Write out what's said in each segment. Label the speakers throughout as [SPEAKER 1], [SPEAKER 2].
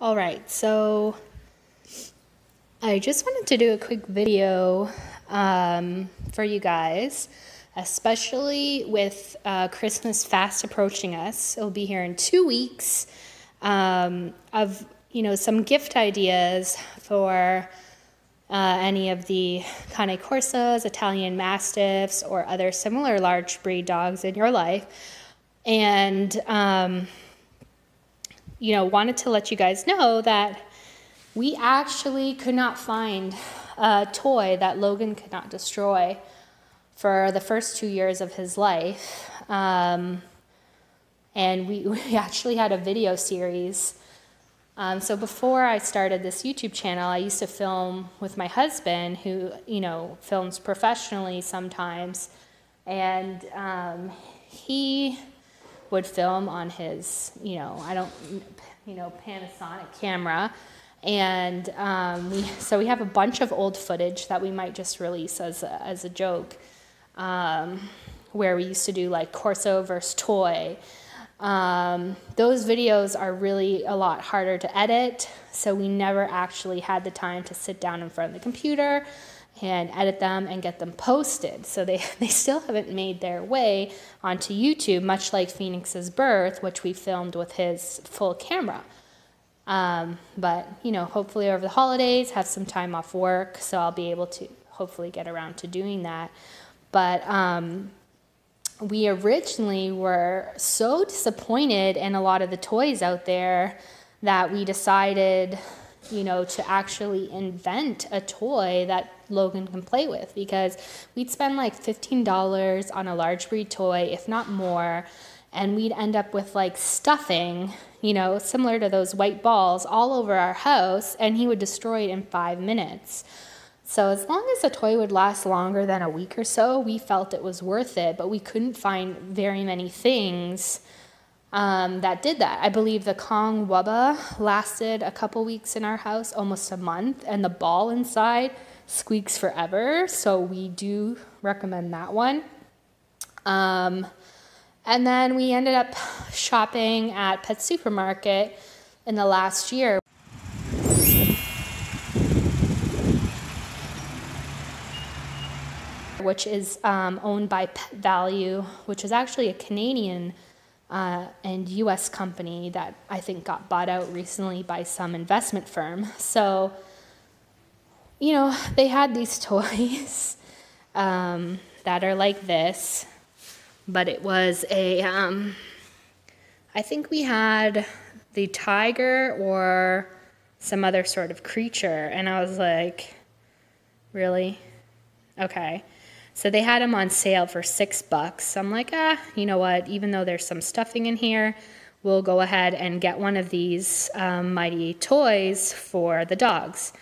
[SPEAKER 1] All right, so I just wanted to do a quick video um, for you guys, especially with uh, Christmas fast approaching us. It'll be here in two weeks. Um, of you know some gift ideas for uh, any of the Cane Corsos, Italian Mastiffs, or other similar large breed dogs in your life. And, um, you know, wanted to let you guys know that we actually could not find a toy that Logan could not destroy for the first two years of his life. Um, and we, we actually had a video series um, so before I started this YouTube channel, I used to film with my husband, who you know films professionally sometimes, and um, he would film on his you know I don't you know Panasonic camera, and um, we so we have a bunch of old footage that we might just release as a, as a joke, um, where we used to do like Corso versus toy. Um, those videos are really a lot harder to edit, so we never actually had the time to sit down in front of the computer and edit them and get them posted. So they, they still haven't made their way onto YouTube, much like Phoenix's birth, which we filmed with his full camera. Um, but, you know, hopefully over the holidays, have some time off work, so I'll be able to hopefully get around to doing that. But um, we originally were so disappointed in a lot of the toys out there that we decided, you know, to actually invent a toy that Logan can play with because we'd spend like $15 on a large breed toy, if not more, and we'd end up with like stuffing, you know, similar to those white balls all over our house, and he would destroy it in five minutes. So as long as a toy would last longer than a week or so, we felt it was worth it, but we couldn't find very many things um, that did that. I believe the Kong Wubba lasted a couple weeks in our house, almost a month, and the ball inside squeaks forever, so we do recommend that one. Um, and then we ended up shopping at Pet Supermarket in the last year. which is um, owned by Pet Valu, which is actually a Canadian uh, and US company that I think got bought out recently by some investment firm. So, you know, they had these toys um, that are like this, but it was a. Um, I think we had the tiger or some other sort of creature, and I was like, really? Okay. So they had them on sale for six bucks. I'm like, ah, you know what? Even though there's some stuffing in here, we'll go ahead and get one of these um, mighty toys for the dogs.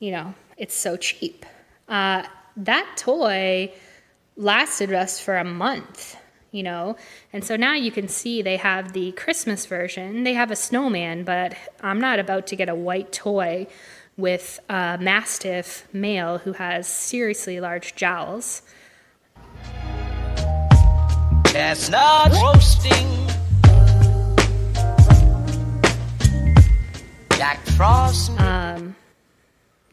[SPEAKER 1] You know, it's so cheap. Uh, that toy lasted us for a month, you know? And so now you can see they have the Christmas version. They have a snowman, but I'm not about to get a white toy with a Mastiff male who has seriously large jowls. Chestnut roasting. Jack Frost. Um,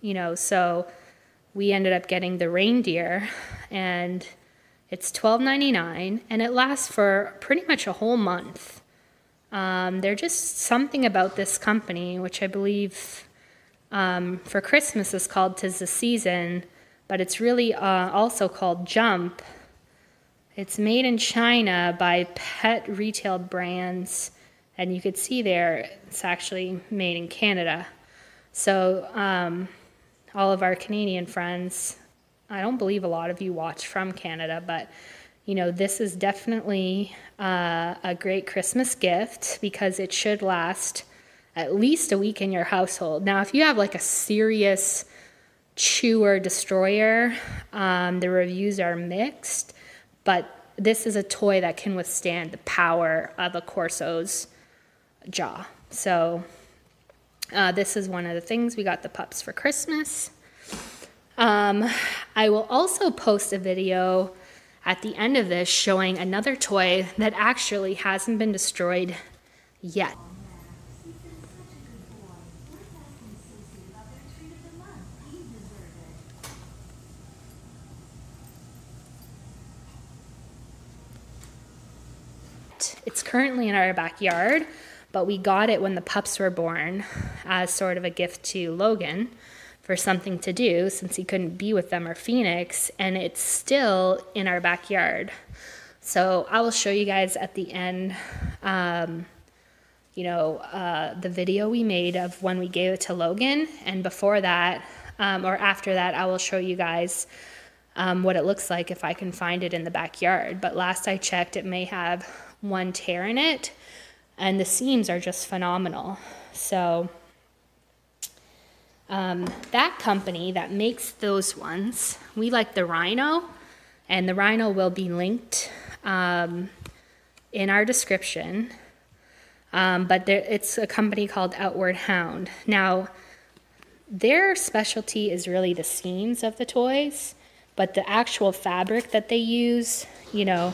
[SPEAKER 1] you know, so we ended up getting the reindeer and it's $12.99 and it lasts for pretty much a whole month. Um, there's just something about this company, which I believe um, for Christmas is called Tis the Season, but it's really uh, also called Jump. It's made in China by pet retail brands, and you could see there it's actually made in Canada. So, um, all of our Canadian friends. I don't believe a lot of you watch from Canada, but you know, this is definitely uh, a great Christmas gift because it should last at least a week in your household. Now, if you have like a serious chewer destroyer, um, the reviews are mixed, but this is a toy that can withstand the power of a Corso's jaw. So Uh, this is one of the things we got the pups for Christmas. Um, I will also post a video at the end of this showing another toy that actually hasn't been destroyed yet. It's currently in our backyard, but we got it when the pups were born as sort of a gift to Logan for something to do since he couldn't be with them or Phoenix, and it's still in our backyard. So I will show you guys at the end, um, you know, uh, the video we made of when we gave it to Logan, and before that, um, or after that, I will show you guys um, what it looks like if I can find it in the backyard. But last I checked, it may have one tear in it, and the seams are just phenomenal. So um, that company that makes those ones, we like the Rhino, and the Rhino will be linked um, in our description. Um, but there, it's a company called Outward Hound. Now, their specialty is really the seams of the toys, but the actual fabric that they use, you know,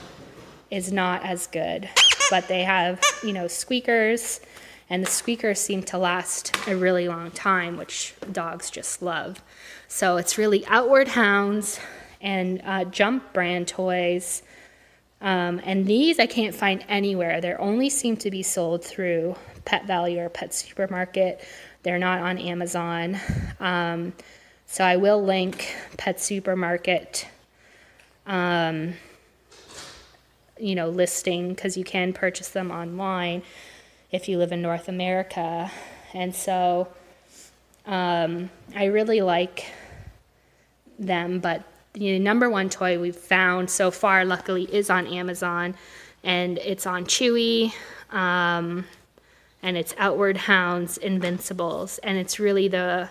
[SPEAKER 1] is not as good. But they have, you know, squeakers, and the squeakers seem to last a really long time, which dogs just love. So it's really Outward Hounds and uh, Jump brand toys. Um, and these I can't find anywhere. They only seem to be sold through Pet Valu or Pet Supermarket. They're not on Amazon. Um, so I will link Pet Supermarket. Um, you know, listing because you can purchase them online if you live in North America. And so um, I really like them, but the number one toy we've found so far, luckily, is on Amazon, and it's on Chewy, um, and it's Outward Hounds Invincibles, and it's really the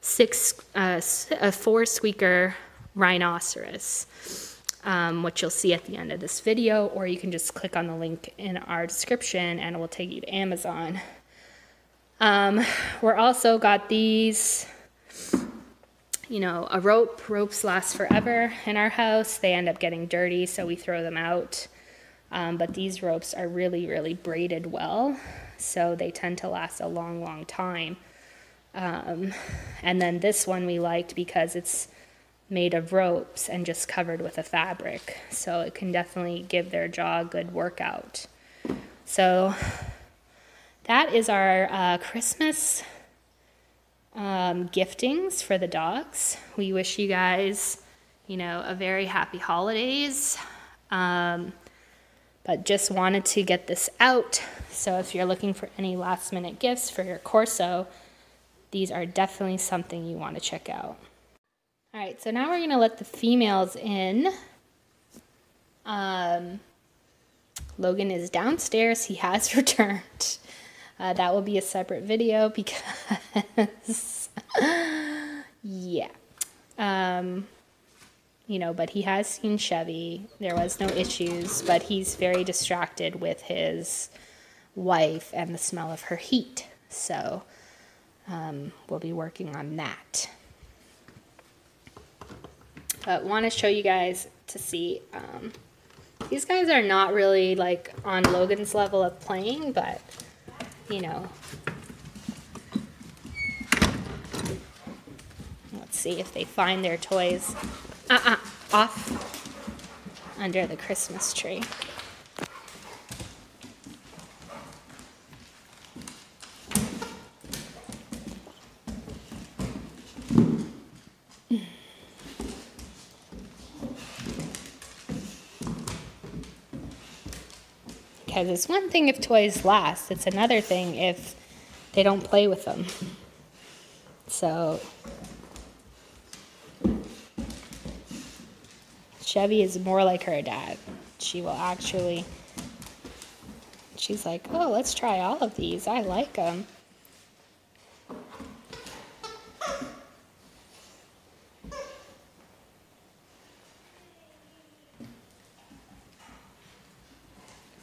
[SPEAKER 1] six, uh, a four squeaker rhinoceros um, which you'll see at the end of this video, or you can just click on the link in our description and it will take you to Amazon. Um, we're also got these, you know, a rope. Ropes last forever in our house. They end up getting dirty, so we throw them out. Um, but these ropes are really, really braided well, so they tend to last a long, long time. Um, and then this one we liked because it's made of ropes and just covered with a fabric. So it can definitely give their jaw a good workout. So that is our uh, Christmas um, giftings for the dogs. We wish you guys, you know, a very happy holidays. Um, but just wanted to get this out. So if you're looking for any last minute gifts for your Corso, these are definitely something you want to check out. All right, so now we're to let the females in. Um, Logan is downstairs. He has returned. Uh, that will be a separate video because, yeah. Um, you know, but he has seen Chevy. There was no issues, but he's very distracted with his wife and the smell of her heat. So um, we'll be working on that. But want to show you guys to see. Um, these guys are not really like on Logan's level of playing, but you know. Let's see if they find their toys uh-uh, off under the Christmas tree. Because it's one thing if toys last, it's another thing if they don't play with them. So, Chevy is more like her dad. She will actually, she's like, oh, let's try all of these. I like them.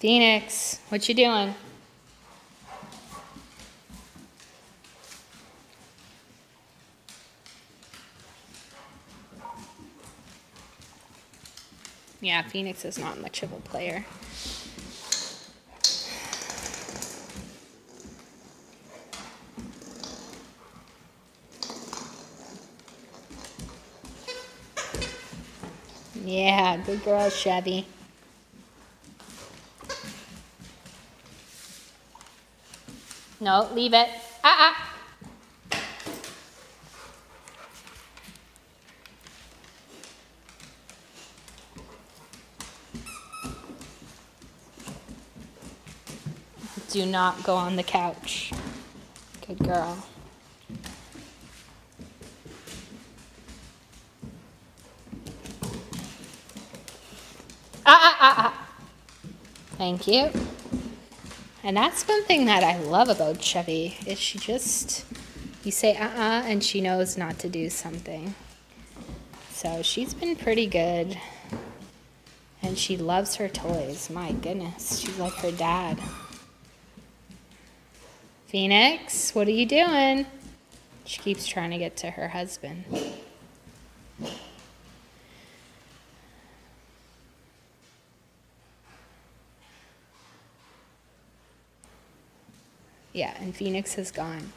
[SPEAKER 1] Phoenix, what you doing? Yeah, Phoenix is not much of a player. Yeah, good girl, Chevy. No, leave it. Ah, ah. Do not go on the couch. Good girl. Ah, ah, ah, ah. Thank you. And that's one thing that I love about Chevy is she just you say uh-uh and she knows not to do something. So she's been pretty good. And she loves her toys. My goodness, she's like her dad. Phoenix, what are you doing? She keeps trying to get to her husband. Yeah, and Phoenix is gone.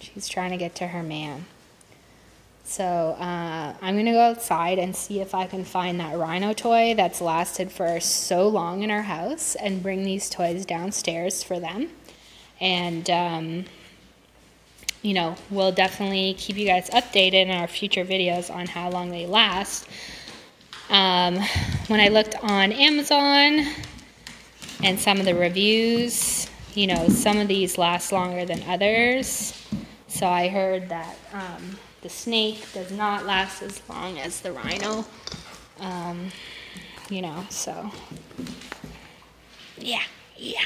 [SPEAKER 1] She's trying to get to her man. So uh, I'm gonna go outside and see if I can find that rhino toy that's lasted for so long in our house and bring these toys downstairs for them. And, um, you know, we'll definitely keep you guys updated in our future videos on how long they last. Um, when I looked on Amazon and some of the reviews, you know, some of these last longer than others. So I heard that um, the snake does not last as long as the rhino. Um, you know, so yeah, yeah.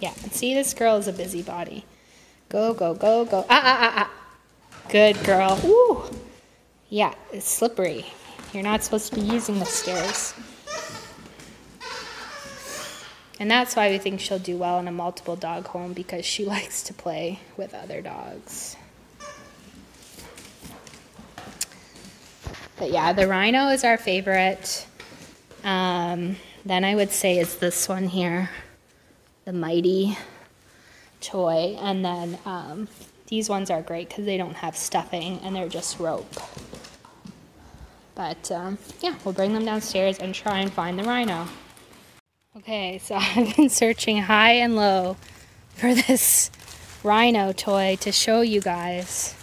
[SPEAKER 1] Yeah, see, this girl is a busybody. Go, go, go, go. Ah, ah, ah, ah. Good girl. Ooh. Yeah, it's slippery. You're not supposed to be using the stairs. And that's why we think she'll do well in a multiple dog home because she likes to play with other dogs. But yeah, the rhino is our favorite. Um, then I would say is this one here the Mighty toy. And then um, these ones are great because they don't have stuffing and they're just rope. But um, yeah, we'll bring them downstairs and try and find the rhino. Okay, so I've been searching high and low for this rhino toy to show you guys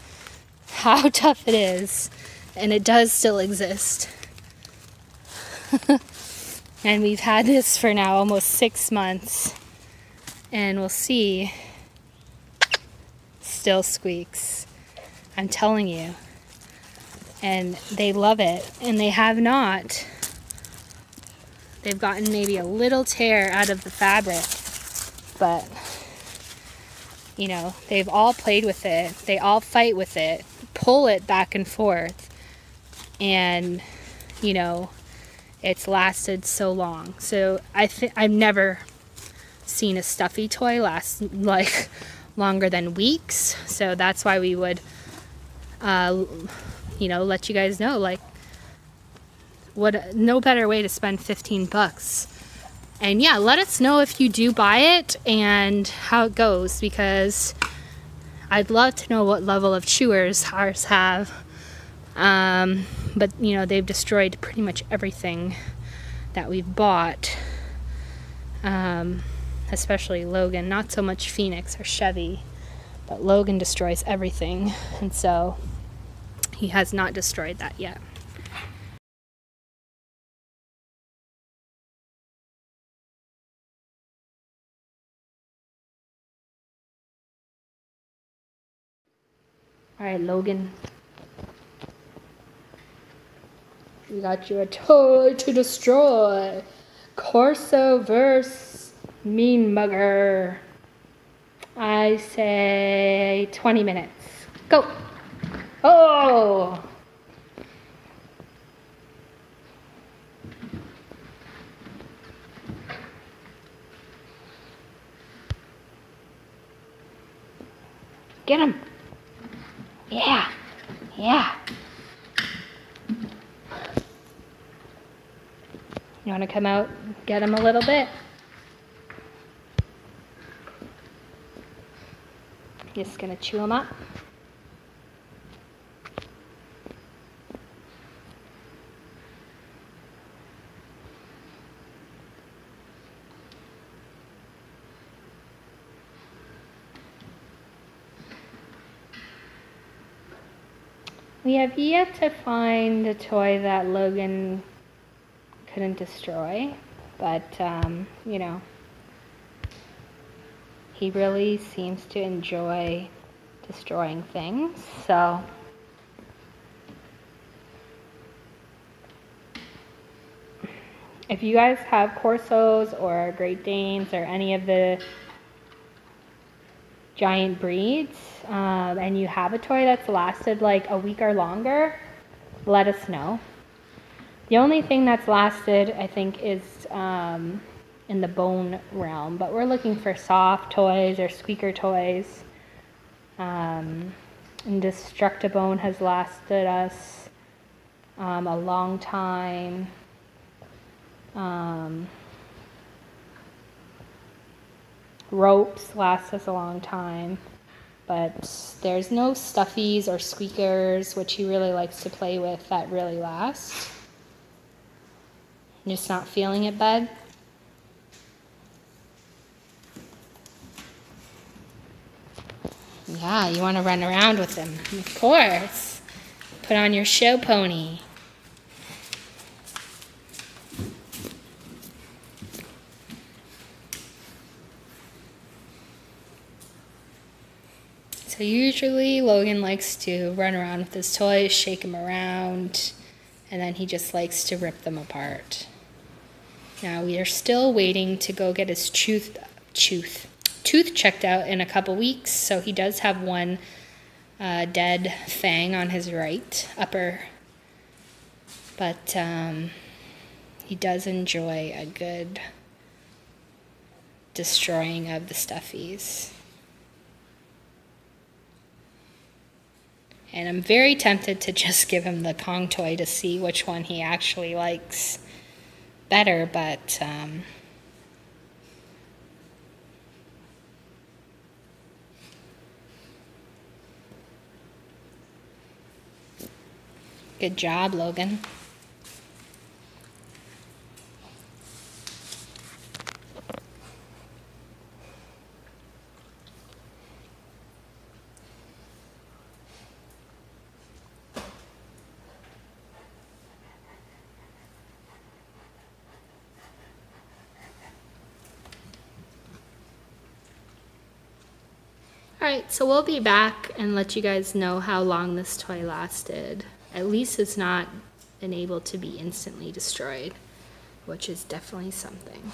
[SPEAKER 1] how tough it is. And it does still exist. and we've had this for now almost six months and we'll see still squeaks. I'm telling you. And they love it. And they have not. They've gotten maybe a little tear out of the fabric. But, you know, they've all played with it. They all fight with it, pull it back and forth. And, you know, it's lasted so long. So I think I've never seen a stuffy toy last like longer than weeks. So that's why we would, uh, you know, let you guys know like what no better way to spend 15 bucks. And yeah, let us know if you do buy it and how it goes because I'd love to know what level of chewers ours have. Um, but you know, they've destroyed pretty much everything that we've bought. Um, especially Logan. Not so much Phoenix or Chevy, but Logan destroys everything, and so he has not destroyed that yet. All right, Logan. We got you a toy to destroy. Corso verse mean mugger. I say 20 minutes. Go. Oh. Get him. Yeah. Yeah. You want to come out, get him a little bit? Just going to chew them up. We have yet to find a toy that Logan couldn't destroy, but um, you know, he really seems to enjoy destroying things. So if you guys have Corsos or Great Danes or any of the giant breeds um, and you have a toy that's lasted like a week or longer, let us know. The only thing that's lasted, I think, is um, in the bone realm, but we're looking for soft toys or squeaker toys. Um, and Destructibone has lasted us um, a long time. Um, ropes last us a long time, but there's no stuffies or squeakers, which he really likes to play with, that really last. Just not feeling it, bud? Yeah, you want to run around with them. Of course. Put on your show pony. So usually Logan likes to run around with his toys, shake them around, and then he just likes to rip them apart. Now we are still waiting to go get his tooth, tooth, tooth checked out in a couple weeks. So he does have one uh, dead fang on his right upper, but um, he does enjoy a good destroying of the stuffies. And I'm very tempted to just give him the Kong toy to see which one he actually likes better, but um, good job, Logan. Alright, so we'll be back and let you guys know how long this toy lasted. At least it's not enabled to be instantly destroyed, which is definitely something.